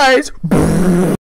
guys.